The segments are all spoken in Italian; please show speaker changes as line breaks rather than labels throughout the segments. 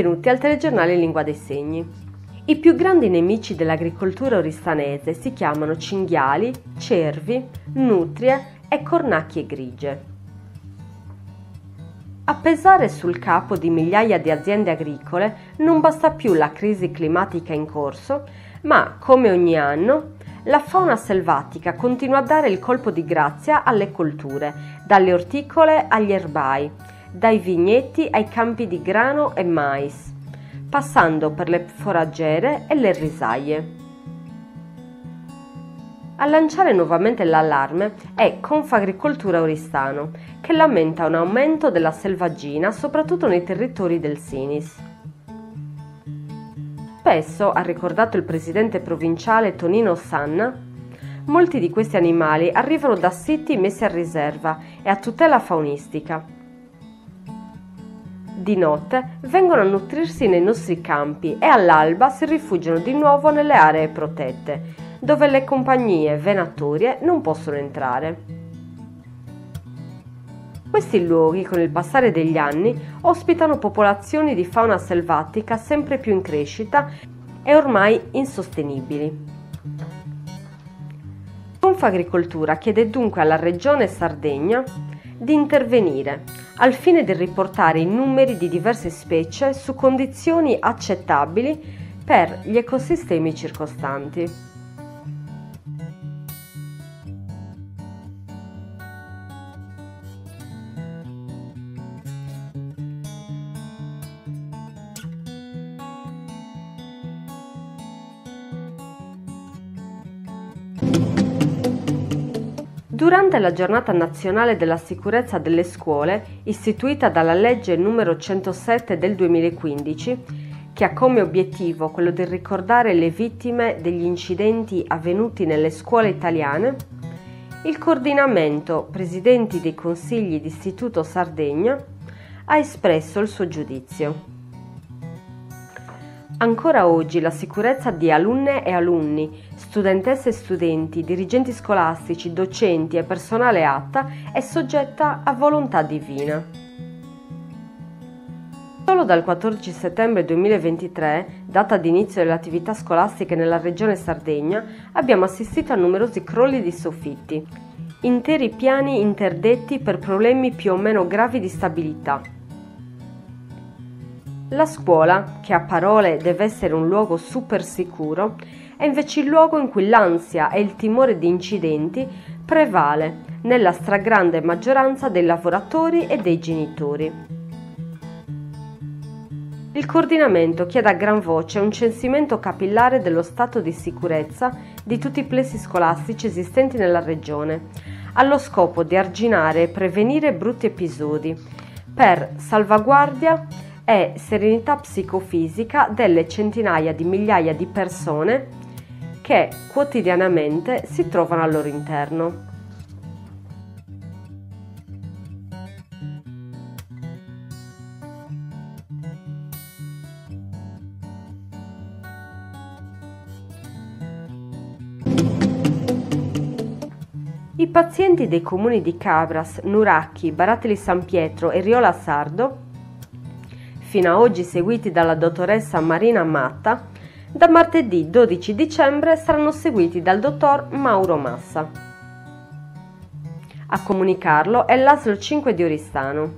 benvenuti al telegiornale in lingua dei segni. I più grandi nemici dell'agricoltura oristanese si chiamano cinghiali, cervi, nutrie e cornacchie grigie. A pesare sul capo di migliaia di aziende agricole non basta più la crisi climatica in corso, ma, come ogni anno, la fauna selvatica continua a dare il colpo di grazia alle colture, dalle orticole agli erbai, dai vigneti ai campi di grano e mais, passando per le foraggere e le risaie. A lanciare nuovamente l'allarme è Confagricoltura Oristano, che lamenta un aumento della selvaggina soprattutto nei territori del Sinis. Spesso, ha ricordato il presidente provinciale Tonino Sanna, molti di questi animali arrivano da siti messi a riserva e a tutela faunistica. Di notte vengono a nutrirsi nei nostri campi e all'alba si rifugiano di nuovo nelle aree protette, dove le compagnie venatorie non possono entrare. Questi luoghi, con il passare degli anni, ospitano popolazioni di fauna selvatica sempre più in crescita e ormai insostenibili. Confagricoltura chiede dunque alla Regione Sardegna di intervenire al fine di riportare i numeri di diverse specie su condizioni accettabili per gli ecosistemi circostanti. Durante la giornata nazionale della sicurezza delle scuole, istituita dalla legge n. 107 del 2015, che ha come obiettivo quello di ricordare le vittime degli incidenti avvenuti nelle scuole italiane, il coordinamento Presidenti dei Consigli d'Istituto Sardegna ha espresso il suo giudizio. Ancora oggi la sicurezza di alunne e alunni, studentesse e studenti, dirigenti scolastici, docenti e personale ATA è soggetta a volontà divina. Solo dal 14 settembre 2023, data di inizio delle attività scolastiche nella regione Sardegna, abbiamo assistito a numerosi crolli di soffitti, interi piani interdetti per problemi più o meno gravi di stabilità la scuola, che a parole deve essere un luogo super sicuro, è invece il luogo in cui l'ansia e il timore di incidenti prevale nella stragrande maggioranza dei lavoratori e dei genitori. Il coordinamento chiede a gran voce un censimento capillare dello stato di sicurezza di tutti i plessi scolastici esistenti nella regione, allo scopo di arginare e prevenire brutti episodi, per salvaguardia e serenità psicofisica delle centinaia di migliaia di persone che quotidianamente si trovano al loro interno. I pazienti dei comuni di Cabras, Nuracchi, Barateli San Pietro e Riola Sardo fino ad oggi seguiti dalla dottoressa Marina Matta, da martedì 12 dicembre saranno seguiti dal dottor Mauro Massa. A comunicarlo è l'ASL 5 di Oristano.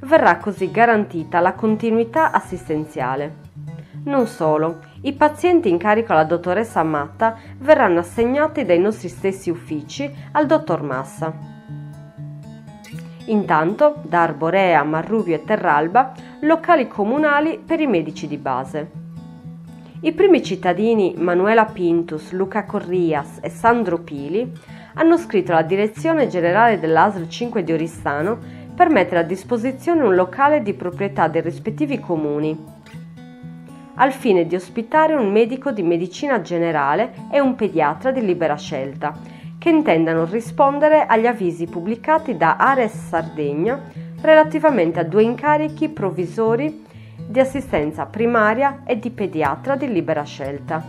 Verrà così garantita la continuità assistenziale. Non solo, i pazienti in carico alla dottoressa Matta verranno assegnati dai nostri stessi uffici al dottor Massa. Intanto, da Arborea, Marrubio e Terralba, locali comunali per i medici di base. I primi cittadini Manuela Pintus, Luca Corrias e Sandro Pili hanno scritto alla direzione generale dell'ASL 5 di Oristano per mettere a disposizione un locale di proprietà dei rispettivi comuni, al fine di ospitare un medico di medicina generale e un pediatra di libera scelta che intendano rispondere agli avvisi pubblicati da Ares Sardegna relativamente a due incarichi provvisori di assistenza primaria e di pediatra di libera scelta.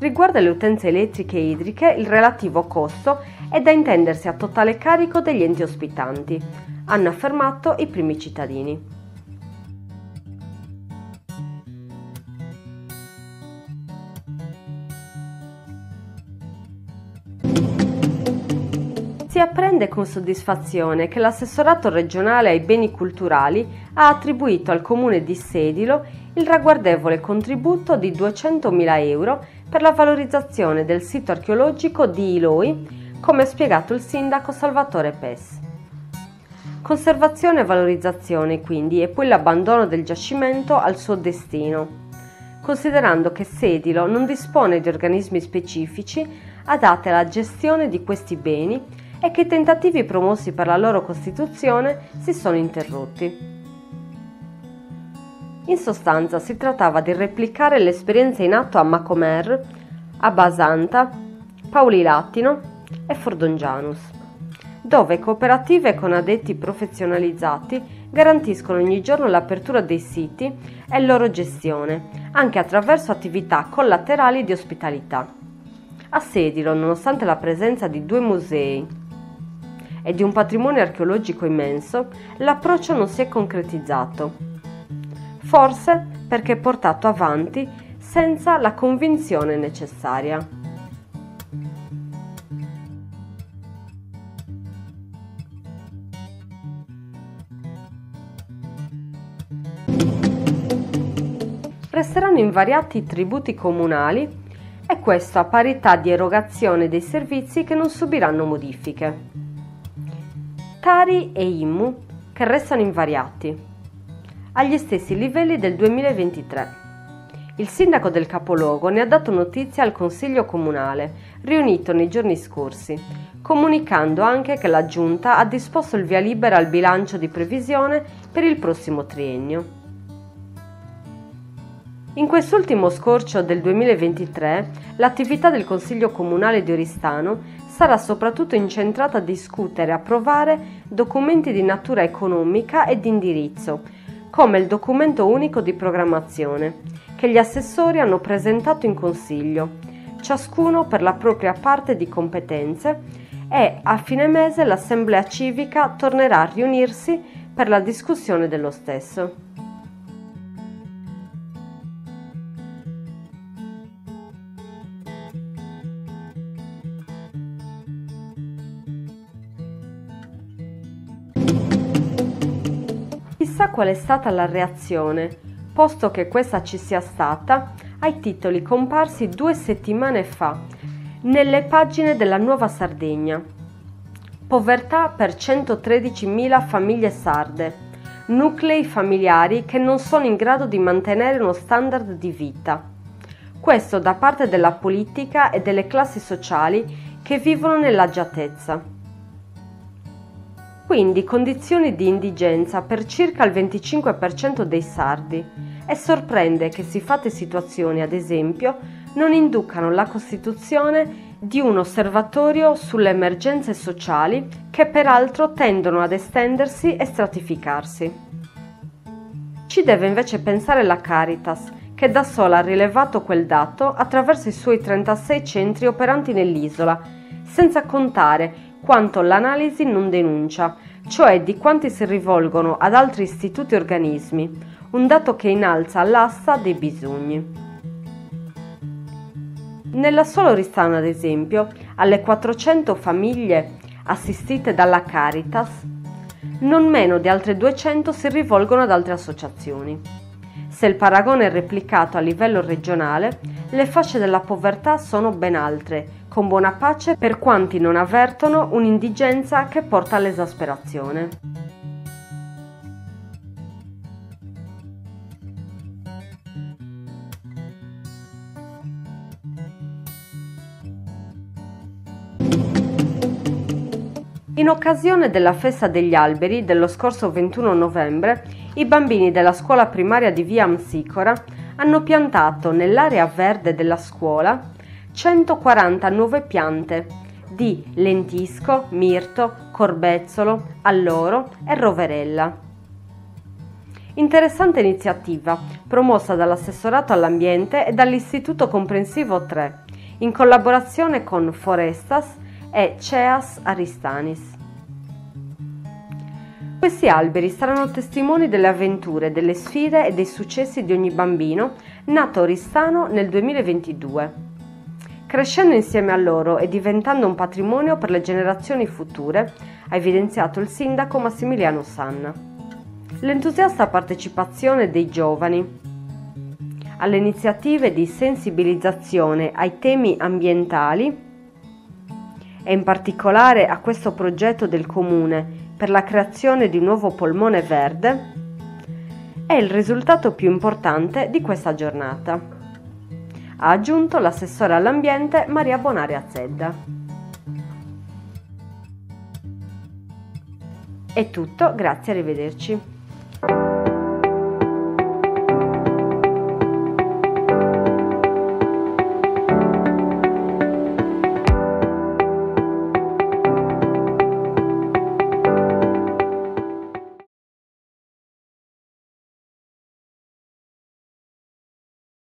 Riguardo alle utenze elettriche e idriche, il relativo costo è da intendersi a totale carico degli enti ospitanti, hanno affermato i primi cittadini. Apprende con soddisfazione che l'assessorato regionale ai beni culturali ha attribuito al comune di Sedilo il ragguardevole contributo di 200.000 euro per la valorizzazione del sito archeologico di Iloi, come ha spiegato il sindaco Salvatore Pes. Conservazione e valorizzazione quindi e poi l'abbandono del giacimento al suo destino, considerando che Sedilo non dispone di organismi specifici adatti alla gestione di questi beni e che i tentativi promossi per la loro costituzione si sono interrotti. In sostanza si trattava di replicare l'esperienza in atto a Macomer, a Basanta, Pauli Latino e Fordongianus, dove cooperative con addetti professionalizzati garantiscono ogni giorno l'apertura dei siti e loro gestione, anche attraverso attività collaterali di ospitalità. A Sedilo, nonostante la presenza di due musei, e di un patrimonio archeologico immenso, l'approccio non si è concretizzato. Forse perché portato avanti senza la convinzione necessaria. Resteranno invariati i tributi comunali e questo a parità di erogazione dei servizi che non subiranno modifiche. Tari e Immu che restano invariati, agli stessi livelli del 2023. Il sindaco del capoluogo ne ha dato notizia al Consiglio Comunale, riunito nei giorni scorsi, comunicando anche che la Giunta ha disposto il via libera al bilancio di previsione per il prossimo triennio. In quest'ultimo scorcio del 2023, l'attività del Consiglio Comunale di Oristano sarà soprattutto incentrata a discutere e approvare documenti di natura economica e di indirizzo, come il documento unico di programmazione, che gli assessori hanno presentato in Consiglio, ciascuno per la propria parte di competenze e a fine mese l'Assemblea civica tornerà a riunirsi per la discussione dello stesso. Qual è stata la reazione, posto che questa ci sia stata, ai titoli comparsi due settimane fa nelle pagine della Nuova Sardegna. Povertà per 113.000 famiglie sarde, nuclei familiari che non sono in grado di mantenere uno standard di vita. Questo da parte della politica e delle classi sociali che vivono nell'agiatezza quindi condizioni di indigenza per circa il 25% dei sardi e sorprende che siffate situazioni, ad esempio, non inducano la costituzione di un osservatorio sulle emergenze sociali che peraltro tendono ad estendersi e stratificarsi. Ci deve invece pensare la Caritas, che da sola ha rilevato quel dato attraverso i suoi 36 centri operanti nell'isola, senza contare quanto l'analisi non denuncia, cioè di quanti si rivolgono ad altri istituti e organismi, un dato che innalza l'assa dei bisogni. Nella sola Oristana, ad esempio, alle 400 famiglie assistite dalla Caritas, non meno di altre 200 si rivolgono ad altre associazioni. Se il paragone è replicato a livello regionale, le fasce della povertà sono ben altre, con buona pace per quanti non avvertono un'indigenza che porta all'esasperazione. In occasione della festa degli alberi dello scorso 21 novembre, i bambini della scuola primaria di via Amsicora hanno piantato nell'area verde della scuola 149 piante di lentisco, mirto, corbezzolo, alloro e roverella. Interessante iniziativa promossa dall'assessorato all'ambiente e dall'Istituto Comprensivo 3 in collaborazione con Forestas e CEAS Aristanis. Questi alberi saranno testimoni delle avventure, delle sfide e dei successi di ogni bambino nato a Oristano nel 2022. Crescendo insieme a loro e diventando un patrimonio per le generazioni future, ha evidenziato il sindaco Massimiliano Sanna. L'entusiasta partecipazione dei giovani alle iniziative di sensibilizzazione ai temi ambientali e in particolare a questo progetto del Comune per la creazione di un nuovo polmone verde è il risultato più importante di questa giornata. Ha aggiunto l'assessore all'ambiente Maria Bonaria Zedda. È tutto, grazie, arrivederci.